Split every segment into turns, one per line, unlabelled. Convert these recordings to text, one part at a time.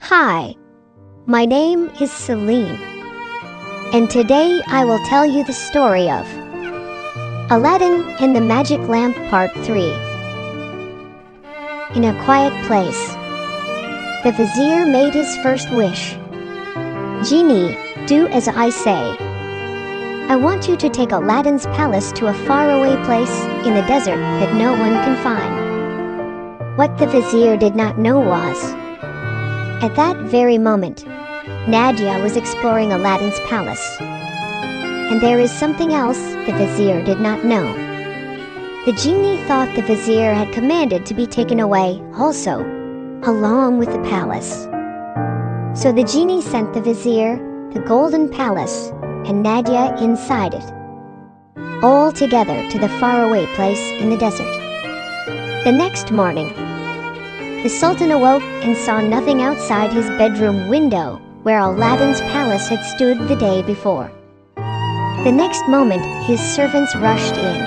Hi, my name is Selene, and today I will tell you the story of Aladdin and the Magic Lamp Part 3. In a quiet place, the vizier made his first wish. Genie, do as I say. I want you to take Aladdin's palace to a faraway place in the desert that no one can find. What the vizier did not know was, at that very moment, Nadia was exploring Aladdin's palace. And there is something else the vizier did not know. The genie thought the vizier had commanded to be taken away also, along with the palace. So the genie sent the vizier the golden palace and Nadia inside it, all together to the faraway place in the desert. The next morning, the Sultan awoke and saw nothing outside his bedroom window where Aladdin's palace had stood the day before. The next moment, his servants rushed in,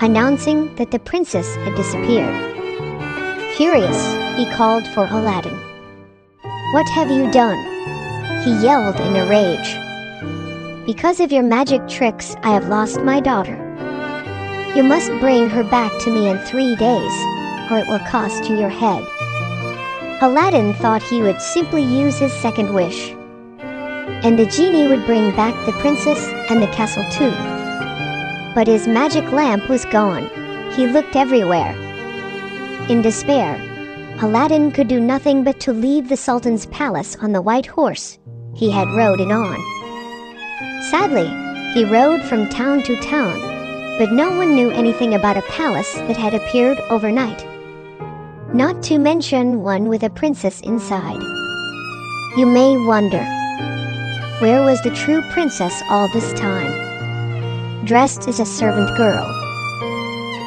announcing that the princess had disappeared. Furious, he called for Aladdin. What have you done? He yelled in a rage. Because of your magic tricks, I have lost my daughter. You must bring her back to me in three days, or it will cost you your head. Aladdin thought he would simply use his second wish, and the genie would bring back the princess and the castle too. But his magic lamp was gone. He looked everywhere. In despair, Aladdin could do nothing but to leave the Sultan's palace on the white horse he had ridden on. Sadly, he rode from town to town, but no one knew anything about a palace that had appeared overnight. Not to mention one with a princess inside. You may wonder, where was the true princess all this time? Dressed as a servant girl.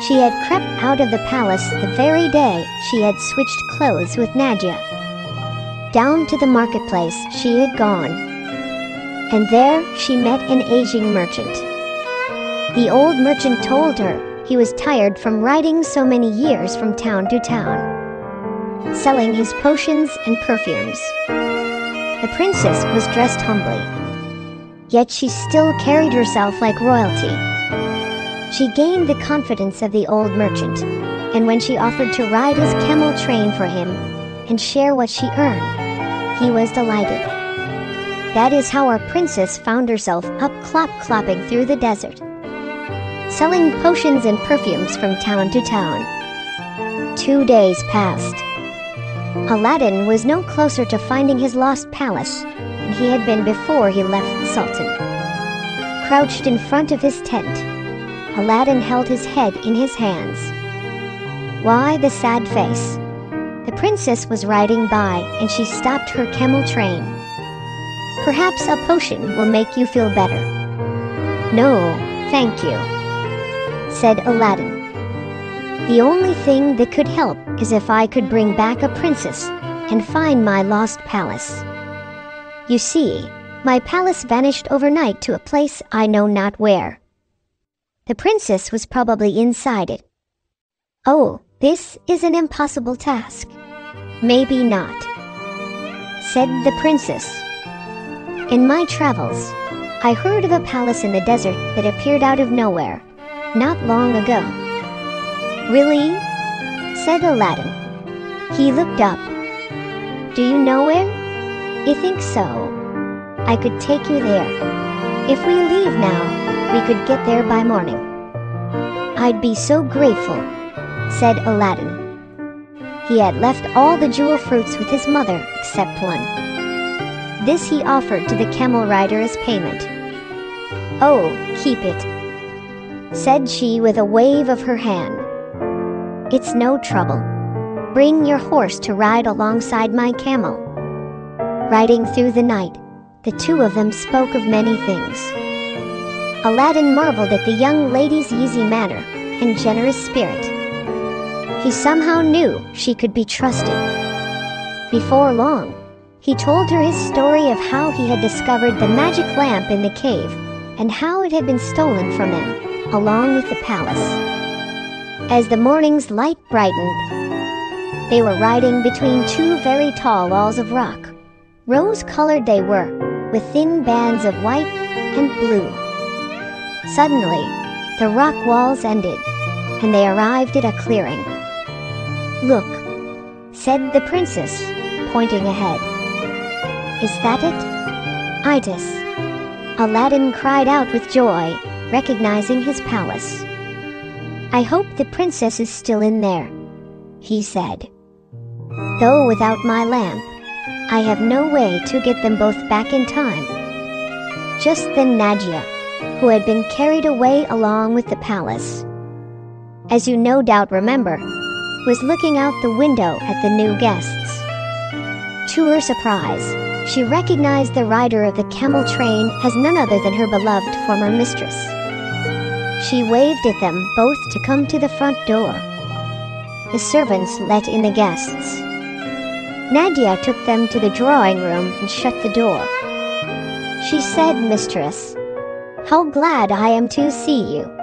She had crept out of the palace the very day she had switched clothes with Nadia. Down to the marketplace she had gone, and there she met an aging merchant. The old merchant told her he was tired from riding so many years from town to town, selling his potions and perfumes. The princess was dressed humbly, yet she still carried herself like royalty. She gained the confidence of the old merchant, and when she offered to ride his camel train for him and share what she earned, he was delighted. That is how our princess found herself up clop clopping through the desert, selling potions and perfumes from town to town. Two days passed. Aladdin was no closer to finding his lost palace than he had been before he left the Sultan. Crouched in front of his tent, Aladdin held his head in his hands. Why the sad face? The princess was riding by and she stopped her camel train. Perhaps a potion will make you feel better. No, thank you, said Aladdin. The only thing that could help is if I could bring back a princess and find my lost palace. You see, my palace vanished overnight to a place I know not where. The princess was probably inside it. Oh, this is an impossible task. Maybe not, said the princess. In my travels, I heard of a palace in the desert that appeared out of nowhere, not long ago. Really? said Aladdin. He looked up. Do you know where? You think so? I could take you there. If we leave now, we could get there by morning. I'd be so grateful, said Aladdin. He had left all the jewel fruits with his mother except one. This he offered to the camel rider as payment. Oh, keep it, said she with a wave of her hand. It's no trouble. Bring your horse to ride alongside my camel. Riding through the night, the two of them spoke of many things. Aladdin marveled at the young lady's easy manner and generous spirit. He somehow knew she could be trusted. Before long, he told her his story of how he had discovered the magic lamp in the cave and how it had been stolen from him, along with the palace. As the morning's light brightened, they were riding between two very tall walls of rock. Rose-colored they were, with thin bands of white and blue. Suddenly, the rock walls ended, and they arrived at a clearing. Look, said the princess, pointing ahead. Is that it? Itis. Aladdin cried out with joy, recognizing his palace. I hope the princess is still in there, he said. Though without my lamp, I have no way to get them both back in time. Just then Nadia, who had been carried away along with the palace, as you no doubt remember, was looking out the window at the new guests. To her surprise, she recognized the rider of the camel train as none other than her beloved former mistress. She waved at them both to come to the front door. The servants let in the guests. Nadia took them to the drawing room and shut the door. She said, Mistress, how glad I am to see you.